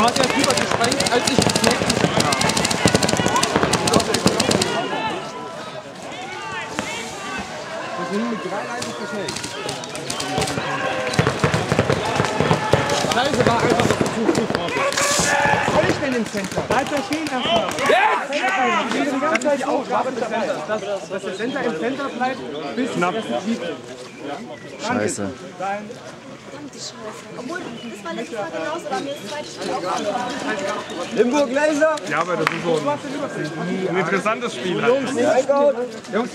du hast ja drüber gesprengt, als ich gefleckt habe. Wir sind mit drei Leuten verschnellt. Scheiße, war einfach auf zu früh Soll ich denn im Center? Bleib da stehen erstmal. Jetzt! Ich bin die ganze Zeit auf, aber das Center. Dass, dass der Center im Center bleibt, bis Knapp. es sieht. Scheiße. Obwohl, das war letztes Mal genauso, da haben wir das zweite Spiel auch. Limburg Laser! Ja, aber das ist so ein, ein interessantes Spiel. Halt. Jungs,